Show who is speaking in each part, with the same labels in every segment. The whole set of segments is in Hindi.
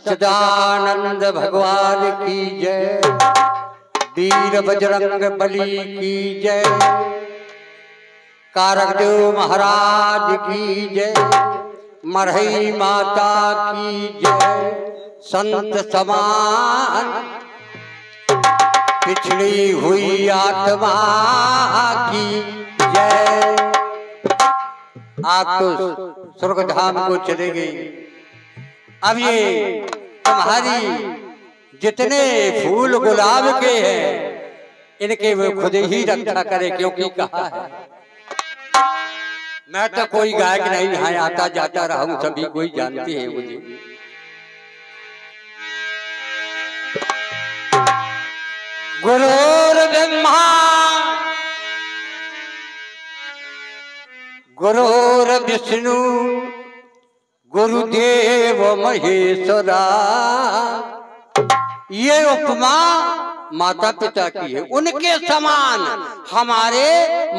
Speaker 1: सच्चिदानंद भगवान की जय। वीर बजरंग बली की जय। कारकदेव महाराज की जय। मरहई माता की जय। संत समान पिछड़ी हुई आत्मा की जय। आप तो स्वर्ग धाम को चले गई अब ये तुम्हारी जितने फूल गुलाब के हैं, इनके वो खुद ही रक्षा करे, क्योंकि कहा है? मैं तो कोई गायक नहीं, यहाँ आता जाता रहा हूँ, सभी कोई जानती है मुझे। गुरुर ब्रह्मा गुरुर विष्णु गुरुदेव महेश्वरा। ये उपमा माता पिता की है, उनके समान हमारे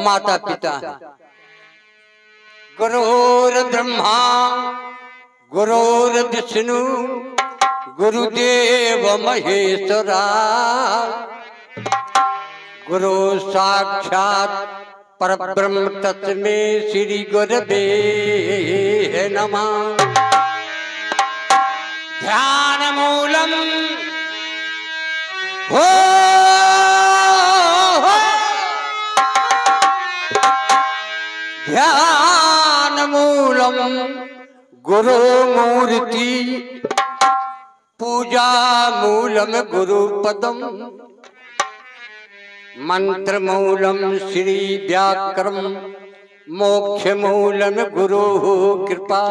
Speaker 1: माता पिता है। गुरुर ब्रह्मा, गुरुर विष्णु, गुरुदेव महेश्वरा। गुरु साक्षात परब्रह्म तस्मे श्री गुरवे नमः। ध्यान मूलम हो। ध्यान मूलम गुरु मूर्ति। पूजा मूलम गुरु पदम मंत्र मूलम श्री व्याक्रम मोक्ष मूलम गुरु कृपा।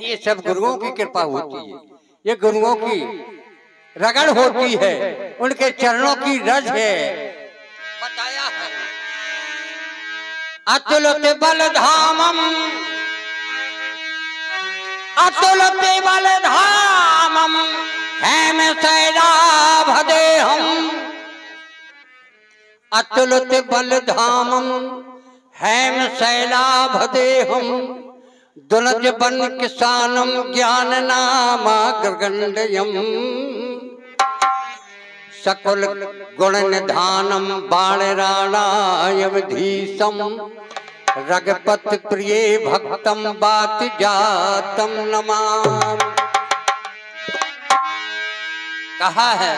Speaker 1: ये सब गुरुओं की कृपा होती है। ये गुरुओं की रगड़ होती है। उनके चरणों की रज है। बताया है। अतुलत बल धामम अतुलत बल धामम हेम शैलाभदे हम अतुलत बल धामम हेम शैलाभदे हम दुलज बन किसानम ज्ञान नामा गगंडयम सकुल गुण निधानम बाण राणायवधीशम रगपत प्रिय भक्तम बात जातम नमा कहा है?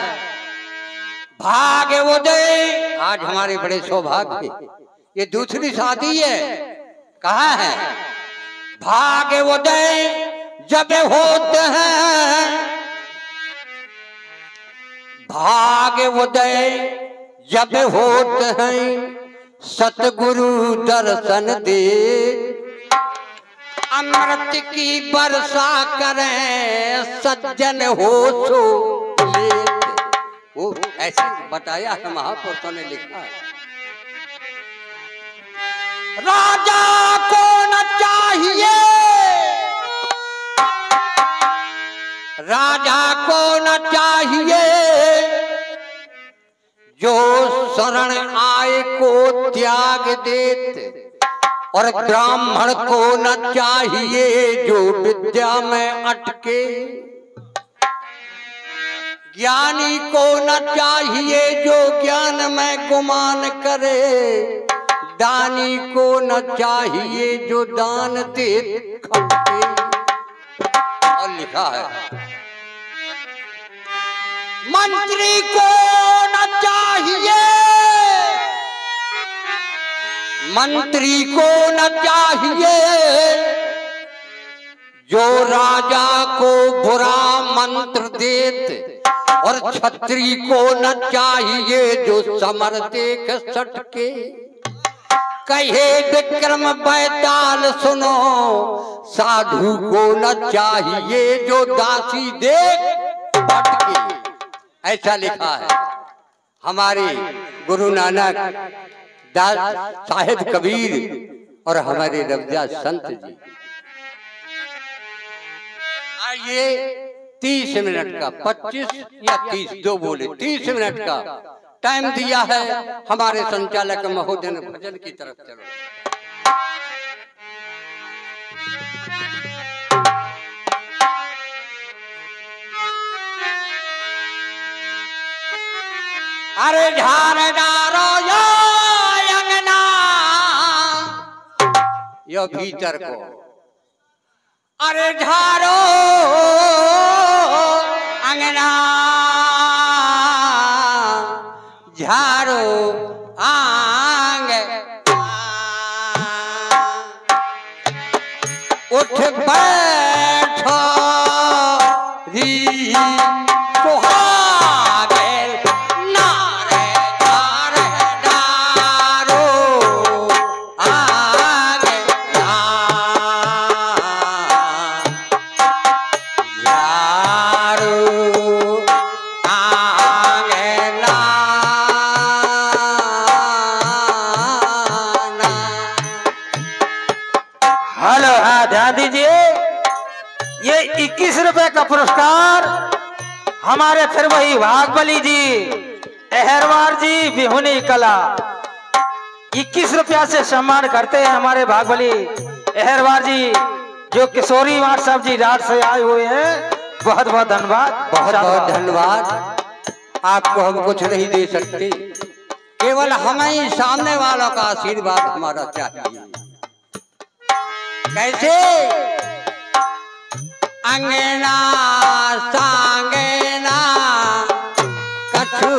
Speaker 1: भाग्य उदय आज हमारे बड़े सौभाग्य ये दूसरी शादी है। कहा है? भाग्य उदय जब होते हैं। भाग्य उदय जब होते हैं। सतगुरु दर्शन दे। अमृत की वर्षा करें। सज्जन हो सो लेते वो ऐसे बताया है, महापुरुषों ने लिखा है। राजा को न चाहिए। राजा को न चाहिए। जो शरण आए को त्याग देते, और ब्राह्मण को न चाहिए, जो विद्या में अटके। ज्ञानी को न चाहिए जो ज्ञान में गुमान करे। दानी को न चाहिए जो दान दे और लिखा है। मंत्री को न चाहिए। मंत्री को न चाहिए। जो राजा को बुरा मंत्र देते और छत्री को न चाहिए जो समर देख सटके। कहे, विक्रम बैताल सुनो, साधु को न चाहिए जो दासी देख भटके ऐसा लिखा है हमारे गुरु नानक दास साहेब कबीर और हमारे रविदास संत जी। आइए तीस मिनट का पच्चीस या तीस दो बोले तीस मिनट का। टाइम दिया है हमारे संचालक महोदय ने भजन की तरफ़ चलो। अरे झारदारो यो अंगना। यो भीतर को। अरे झारो अंगना झारो आंग। उठ बैठो री।
Speaker 2: का पुरस्कार हमारे फिर वही भागबली जी अहरवार जी बिहुनी कला। इक्कीस रुपया से सम्मान करते हैं हमारे भागबली अहरवार जी जो किशोरी वाट साहब जी रात से आए हुए हैं। बहुत बहुत धन्यवाद।
Speaker 1: बहुत बहुत धन्यवाद। आपको हम कुछ नहीं दे सकते। केवल हमें ही सामने वालों का आशीर्वाद हमारा चाहिए। कैसे? अंगना सांगना कछु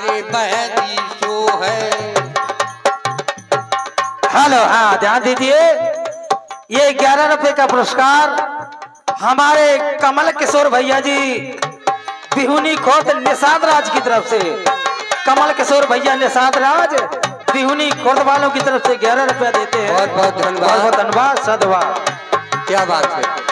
Speaker 1: अरे बहती सो है।
Speaker 2: हेलो हाँ ध्यान दीजिए। ये ग्यारह रुपए का पुरस्कार हमारे कमल किशोर भैया जी बिहुनी खोत निषाद राज की तरफ़ से। कमल किशोर भैया निषाद राज बिहुनी खोत वालों की तरफ़ से ग्यारह रुपया देते हैं।
Speaker 1: बहुत बहुत
Speaker 2: बहुत बहुत
Speaker 1: धन्यवाद
Speaker 2: धन्यवाद सदवा
Speaker 1: क्या बात है।